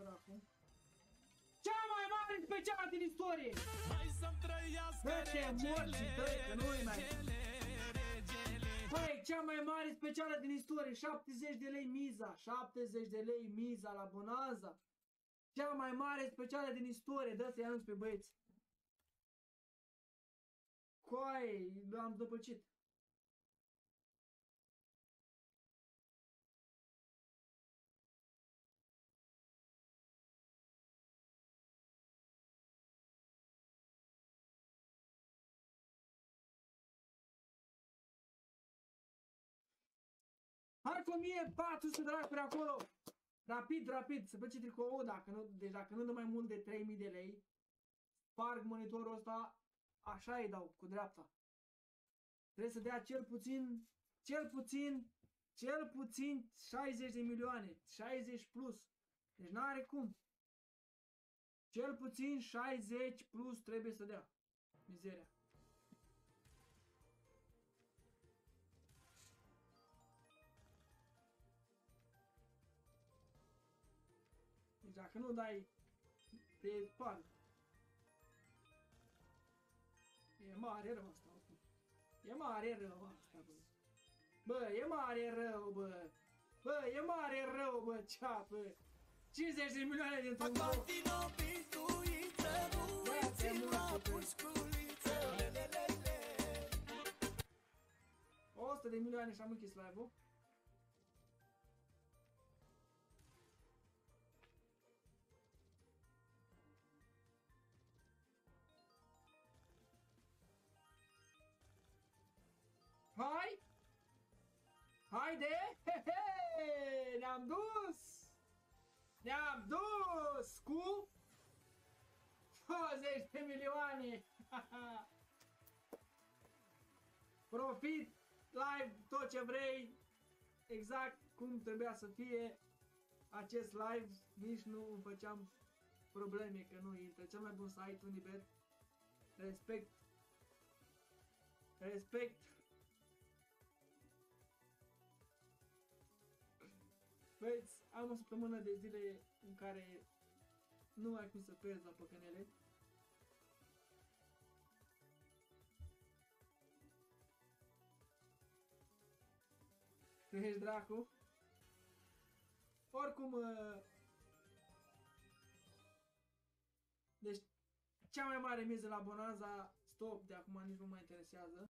dracu. Cea mai mare specială din istorie! Hai să-mi trăiască Bă, ce morți și dă că nu-i mai... regele, regele Băi, cea mai mare specială din istorie, 70 de lei miza, 70 de lei miza la Bonanza. Cea mai mare specială din istorie, dă să-i anunț pe băieți. Coai, l-am dăpăcit. Hai cu 1400 de lei acolo! Rapid, rapid, să face tricoul, dacă nu, deci dacă nu dă mai mult de 3000 de lei, sparg monitorul ăsta, așa îi dau, cu dreapta. Trebuie să dea cel puțin, cel puțin, cel puțin 60 de milioane, 60 plus. Deci n-are cum. Cel puțin 60 plus trebuie să dea. Mizeria. Dacă nu dai, te sparg. E mare rău asta oricum. E mare rău asta, bă. Bă, e mare rău, bă. Bă, e mare rău, bă, cea, bă. 50 de milioane dintr-un gol. Contino pituiță, Bă, buiți te la mulțumesc. pușculiță le, le, le, le. 100 de milioane și am închis live-ul. Haide! He, he! Ne-am dus! Ne-am dus! Cu 20 de milioane! Profit, live, tot ce vrei, exact cum trebuia să fie acest live, nici nu îmi făceam probleme că nu intră. Cel mai bun site, Unibet, respect, respect. Am o săptămână de zile în care nu ai cum să pierzi la păcănele. Tu ești dracu? Oricum, uh, deci cea mai mare miză la Bonanza, stop, de acum nici nu mă interesează.